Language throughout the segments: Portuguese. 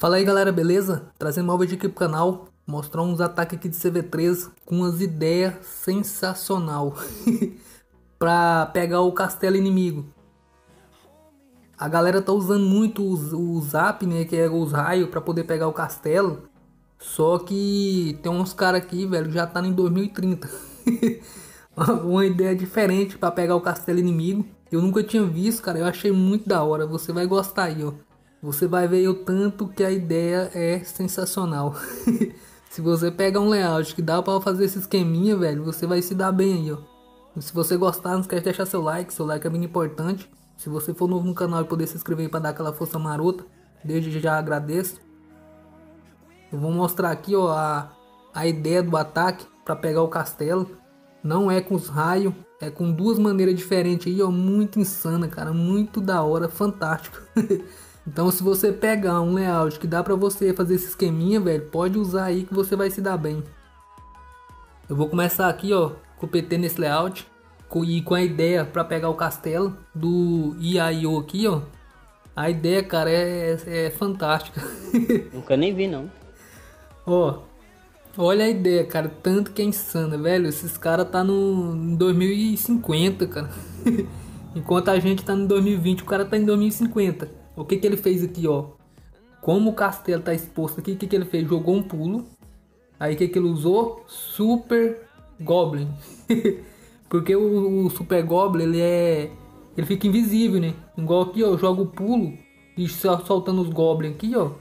Fala aí galera, beleza? Trazendo uma vídeo aqui pro canal, mostrar uns ataques aqui de CV3 com umas ideias sensacional pra pegar o castelo inimigo. A galera tá usando muito o, o zap, né, que é os raios pra poder pegar o castelo. Só que tem uns caras aqui, velho, já tá em 2030. uma ideia diferente pra pegar o castelo inimigo. Eu nunca tinha visto, cara, eu achei muito da hora. Você vai gostar aí, ó. Você vai ver o tanto que a ideia é sensacional. se você pegar um layout que dá para fazer esse esqueminha, velho, você vai se dar bem aí, ó. E se você gostar, não esquece de deixar seu like, seu like é bem importante. Se você for novo no canal e poder se inscrever para dar aquela força marota, desde já agradeço. Eu vou mostrar aqui, ó, a, a ideia do ataque para pegar o castelo. Não é com os raios, é com duas maneiras diferentes aí, ó, muito insana, cara, muito da hora, fantástico. Então se você pegar um layout que dá pra você fazer esse esqueminha, velho, pode usar aí que você vai se dar bem. Eu vou começar aqui, ó, com o PT nesse layout e com a ideia para pegar o castelo do IAIO aqui, ó. A ideia, cara, é, é fantástica. Nunca nem vi, não. Ó, olha a ideia, cara, tanto que é insana, velho. Esses caras tá no em 2050, cara. Enquanto a gente tá no 2020, o cara tá em 2050. O que que ele fez aqui, ó? Como o castelo tá exposto aqui, o que que ele fez? Jogou um pulo. Aí o que que ele usou? Super Goblin. Porque o, o, Super Goblin, ele é... Ele fica invisível, né? Igual aqui, ó, joga o pulo e só soltando os Goblins aqui, ó.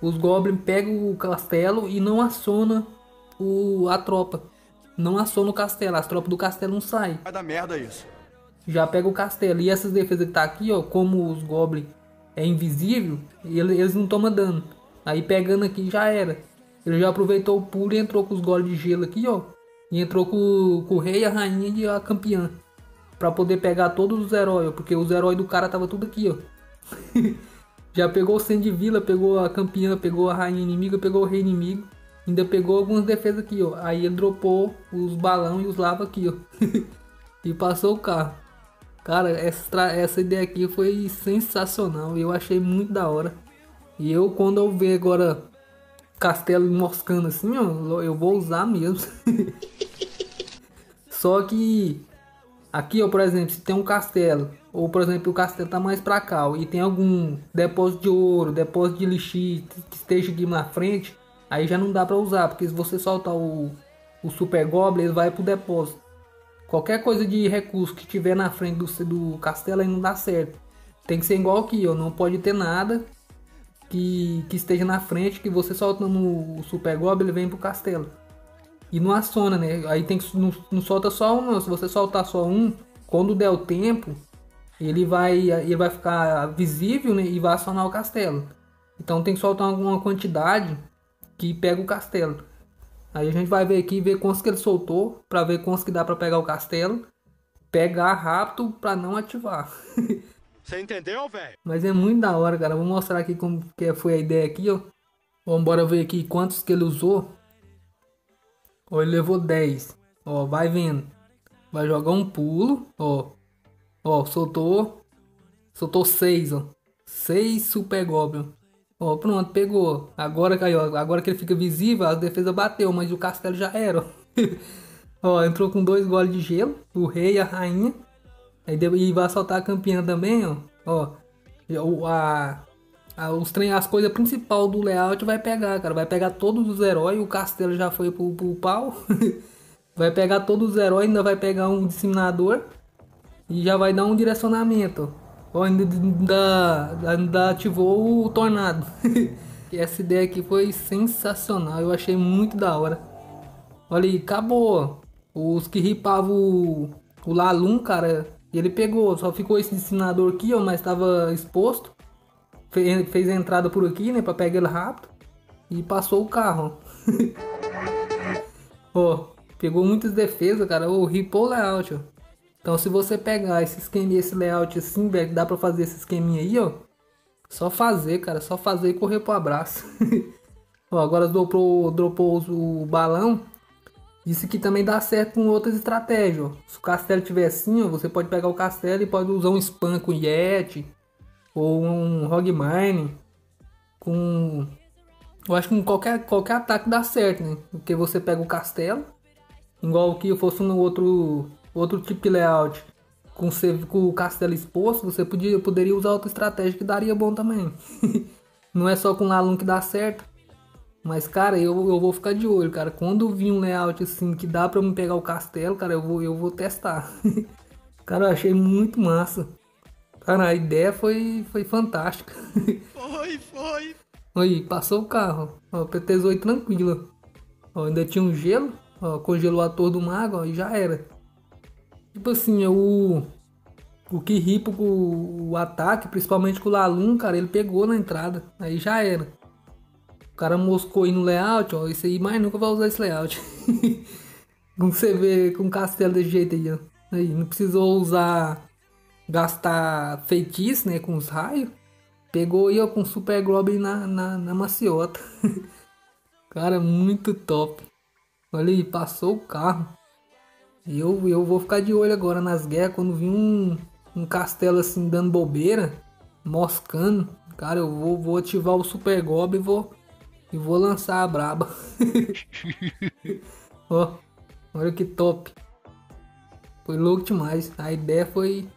Os Goblins pegam o castelo e não aciona o, a tropa. Não aciona o castelo, as tropas do castelo não saem. Vai dar merda isso. Já pega o castelo. E essas defesas que tá aqui, ó, como os Goblins é invisível, eles não tomam dano. Aí pegando aqui já era. Ele já aproveitou o pulo e entrou com os goles de gelo aqui, ó. E entrou com, com o rei, a rainha e a campeã. Pra poder pegar todos os heróis, ó, porque os heróis do cara tava tudo aqui, ó. já pegou o de vila, pegou a campeã, pegou a rainha inimiga, pegou o rei inimigo. Ainda pegou algumas defesas aqui, ó. Aí ele dropou os balão e os lava aqui, ó. e passou o carro. Cara, essa, essa ideia aqui foi sensacional. Eu achei muito da hora. E eu, quando eu ver agora castelo moscando assim, ó, eu vou usar mesmo. Só que aqui, ó, por exemplo, se tem um castelo, ou por exemplo, o castelo tá mais pra cá, ó, e tem algum depósito de ouro, depósito de lixi que esteja aqui na frente, aí já não dá pra usar, porque se você soltar o, o Super Goblin, ele vai pro depósito. Qualquer coisa de recurso que tiver na frente do, do castelo aí não dá certo. Tem que ser igual aqui, ó. Não pode ter nada que, que esteja na frente, que você soltando o Super Goblin, ele vem pro castelo. E não aciona, né? Aí tem que. Não, não solta só um, não. Se você soltar só um, quando der o tempo, ele vai, ele vai ficar visível né? e vai acionar o castelo. Então tem que soltar alguma quantidade que pega o castelo. Aí a gente vai ver aqui, ver quantos que ele soltou, para ver quantos que dá para pegar o castelo. Pegar rápido para não ativar. Você entendeu, velho? Mas é muito da hora, cara. Vou mostrar aqui como que foi a ideia aqui, ó. Vamos embora ver aqui quantos que ele usou. Ó, ele levou 10. Ó, vai vendo. Vai jogar um pulo, ó. Ó, soltou. Soltou 6, ó. 6 Super Goblin. Ó, pronto, pegou. Agora caiu. Agora que ele fica visível, a defesa bateu, mas o castelo já era. ó, entrou com dois goles de gelo. O rei e a rainha. Aí e vai soltar a campeã também, ó. Ó. A, a, os trem, as coisas principal do layout vai pegar, cara. Vai pegar todos os heróis. O castelo já foi pro, pro pau. vai pegar todos os heróis, ainda vai pegar um disseminador. E já vai dar um direcionamento, Ó, ainda, ainda, ainda ativou o tornado. e essa ideia aqui foi sensacional. Eu achei muito da hora. Olha aí, acabou. Os que ripavam o, o Lalum, cara, ele pegou. Só ficou esse ensinador aqui, ó, mas estava exposto. Fez, fez a entrada por aqui, né, pra pegar ele rápido. E passou o carro, ó. pegou muitas defesas, cara. O ripou layout, ó. Então se você pegar esse esquema esse layout assim, velho, dá pra fazer esse esqueminha aí, ó. Só fazer, cara, só fazer e correr pro abraço. ó, agora dropou, dropou o balão. Isso aqui também dá certo com outras estratégias, ó. Se o castelo tiver assim, ó, você pode pegar o castelo e pode usar um spam com Yeti. Ou um Hog Mine. com. Eu acho que com qualquer, qualquer ataque dá certo, né? Porque você pega o castelo, igual que fosse um outro, outro tipo de layout, com, com o castelo exposto, você podia, poderia usar outra estratégia que daria bom também. Não é só com o aluno que dá certo. Mas, cara, eu, eu vou ficar de olho, cara. Quando vir um layout assim que dá pra me pegar o castelo, cara, eu vou, eu vou testar. cara, eu achei muito massa. Cara, a ideia foi, foi fantástica. Foi, foi. Aí, passou o carro. Ó, PT-18 tranquila. Ó, ainda tinha um gelo. Ó, congelou a torre do mago, ó, e já era. Tipo assim, o. O que ripa o, o ataque, principalmente com o Lalum, cara, ele pegou na entrada. Aí já era. O cara moscou aí no layout, ó. Isso aí mais nunca vai usar esse layout. Como você vê com um castelo desse jeito aí, ó. Aí, não precisou usar. Gastar feitiço, né? Com os raios. Pegou aí, ó, com Super Goblin na, na, na maciota. cara, muito top. Olha aí, passou o carro. Eu, eu vou ficar de olho agora nas guerras. Quando vir um, um castelo assim dando bobeira, moscando. Cara, eu vou, vou ativar o Super Goblin e vou, e vou lançar a braba. Ó, olha que top. Foi louco demais. A ideia foi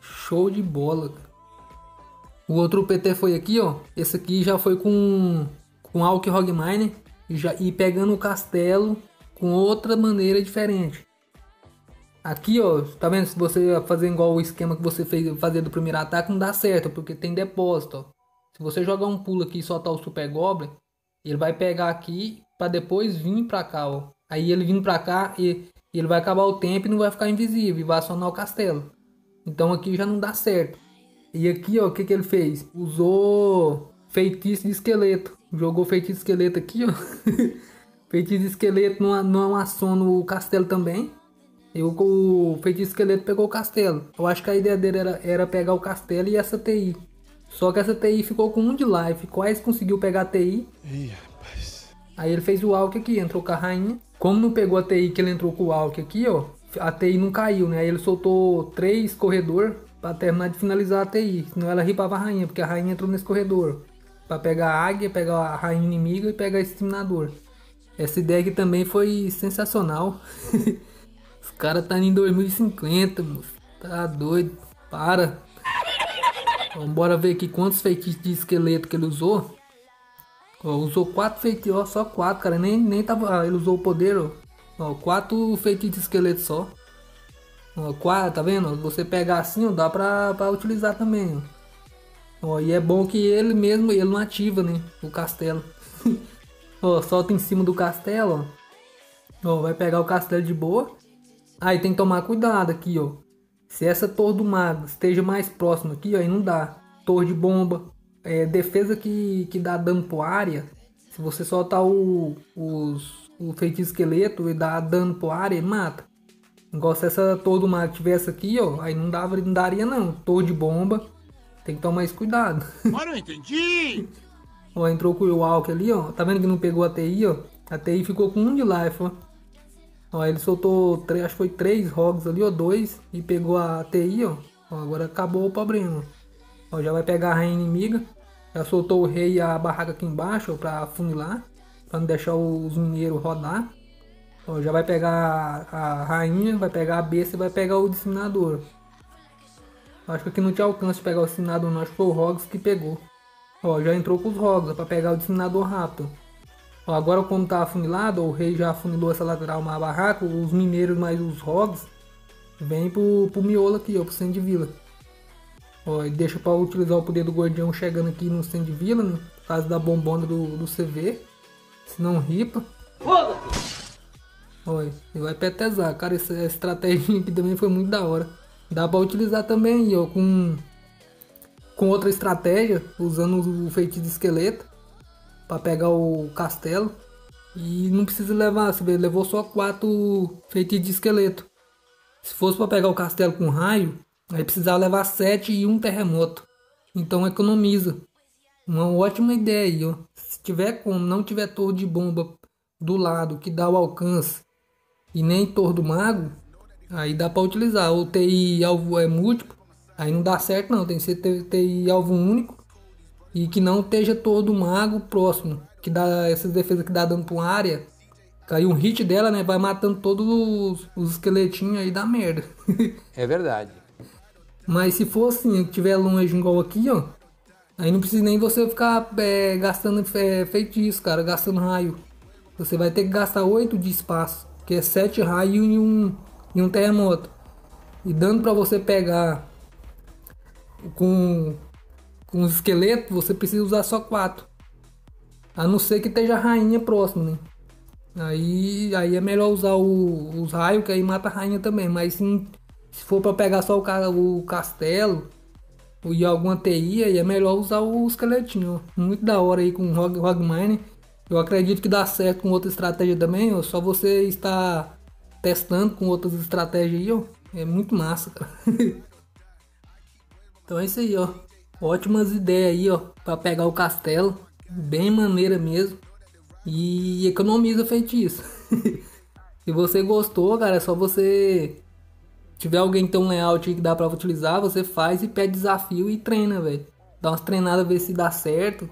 show de bola. O outro PT foi aqui, ó. Esse aqui já foi com com Alck Hogmine já e pegando o castelo com outra maneira diferente. Aqui, ó, tá vendo? Se você fazer igual o esquema que você fez fazer do primeiro ataque, não dá certo, porque tem depósito, ó. Se você jogar um pulo aqui e soltar o Super Goblin, ele vai pegar aqui para depois vir para cá, ó. Aí ele vindo para cá e ele vai acabar o tempo e não vai ficar invisível e vai acionar o castelo. Então aqui já não dá certo. E aqui, ó, o que que ele fez? Usou feitiço de esqueleto. Jogou feitiço de esqueleto aqui, ó. feitiço de esqueleto não, não aciona o castelo também. E o, o feitiço esqueleto pegou o castelo. Eu acho que a ideia dele era, era pegar o castelo e essa TI. Só que essa TI ficou com um de life. Quase conseguiu pegar a TI. Ih, rapaz. Aí ele fez o Alck aqui, entrou com a rainha. Como não pegou a TI que ele entrou com o Alck aqui, ó. A TI não caiu, né? Aí ele soltou três corredor para terminar de finalizar a TI. Senão ela ripava a rainha, porque a rainha entrou nesse corredor. para pegar a águia, pegar a rainha inimiga e pegar esse exterminador. Essa ideia aqui também foi sensacional. Os caras tá em 2050, moço. Tá doido. Para. Vamos bora ver aqui quantos feitiços de esqueleto que ele usou. Ó, usou quatro feitiços, só quatro, cara. Nem, nem tava. Ah, ele usou o poder, ó. ó quatro feitiços de esqueleto só. Ó, quatro, tá vendo? Você pegar assim, ó, dá pra, pra utilizar também, ó. ó. E é bom que ele mesmo, ele não ativa, né? O castelo. ó, solta em cima do castelo, ó. Ó, vai pegar o castelo de boa. Aí tem que tomar cuidado aqui, ó. Se essa torre do mago esteja mais próxima aqui, aí não dá. Torre de bomba, é, defesa que, que dá dano por área. Se você soltar o, os, o feitiço esqueleto e dá dano por área, ele mata. Igual se essa torre do mago tivesse aqui, ó, aí não, dava, não daria não. Torre de bomba, tem que tomar mais cuidado. Mas não entendi! ó, entrou com o Walk ali, ó. Tá vendo que não pegou a TI, ó? A TI ficou com um de life, ó. Ó, ele soltou, três, acho que foi três rogs ali, ó, dois, e pegou a TI, ó. ó. Agora acabou o problema. Ó, já vai pegar a rainha inimiga. Já soltou o rei e a barraca aqui embaixo, ó, pra funilar. Pra não deixar os mineiros rodar. Ó, já vai pegar a rainha, vai pegar a besta e vai pegar o disseminador. Acho que aqui não tinha alcance de pegar o disseminador não, acho que foi o Rogs que pegou. Ó, já entrou com os Rogs, para pegar o disseminador rápido. Agora como tá afunilado, o rei já afunilou essa lateral mais barraco, os mineiros mais os rogs vem pro, pro miolo aqui, ó, pro centro de vila. Ó, e deixa para utilizar o poder do guardião chegando aqui no centro de vila, né? Por causa da bombona do, do CV. Senão ripa. Olha, e vai petezar. Cara, essa, essa estratégia aqui também foi muito da hora. Dá pra utilizar também, ó, com, com outra estratégia, usando o feitiço de esqueleto para pegar o castelo. E não precisa levar, você vê, levou só quatro feitiços de esqueleto. Se fosse para pegar o castelo com raio, aí precisava levar sete e um terremoto. Então economiza. Uma ótima ideia ó. Se tiver como, não tiver torre de bomba do lado que dá o alcance e nem torre do mago, aí dá para utilizar. Ou TI alvo é múltiplo, aí não dá certo não, tem que ser TI alvo único E que não esteja todo mago próximo. Que dá essas defesas que dá dano pra uma área. Cai um hit dela, né? Vai matando todos os, os esqueletinhos aí da merda. É verdade. Mas se for assim, que tiver longe igual aqui, ó. Aí não precisa nem você ficar é, gastando é, feitiço, cara, gastando raio. Você vai ter que gastar 8 de espaço, que é 7 raios e um, e um terremoto. E dando pra você pegar com, com os esqueletos, você precisa usar só 4. A não ser que esteja a rainha próximo, né? Aí, aí é melhor usar o, os raios, que aí mata a rainha também. Mas sim, se for para pegar só o, o castelo e alguma TI, aí é melhor usar o esqueletinho. Muito da hora aí com o Rogue, Rogue Mine. Eu acredito que dá certo com outra estratégia também, ó. Só você estar testando com outras estratégias aí, ó. É muito massa, cara. então é isso aí, ó. Ótimas ideias aí, ó. Pra pegar o castelo. Bem maneira mesmo. E economiza feitiço. Se você gostou, cara, é só você tiver alguém que tem um layout que dá pra utilizar, você faz e pede desafio e treina, velho. Dá umas treinadas, ver se dá certo.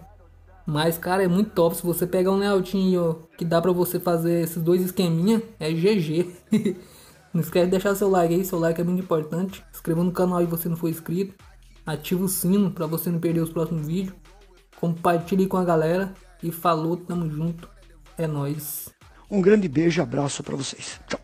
Mas, cara, é muito top. Se você pegar um layoutinho que dá pra você fazer esses dois esqueminha, é GG. não esquece de deixar seu like aí, seu like é muito importante. Inscreva no canal se você não for inscrito. Ativa o sino pra você não perder os próximos vídeos. Compartilhe com a galera. E falou, tamo junto. É nóis. Um grande beijo e abraço pra vocês. Tchau.